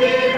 Happy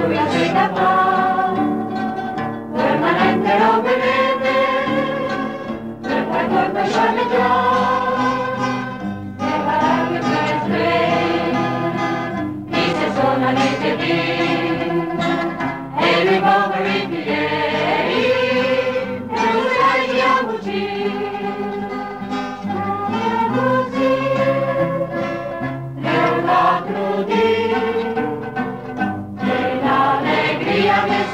Gwiazdy na pan, permanente robinyny, permanente szalny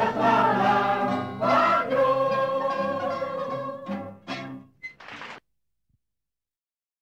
Bye.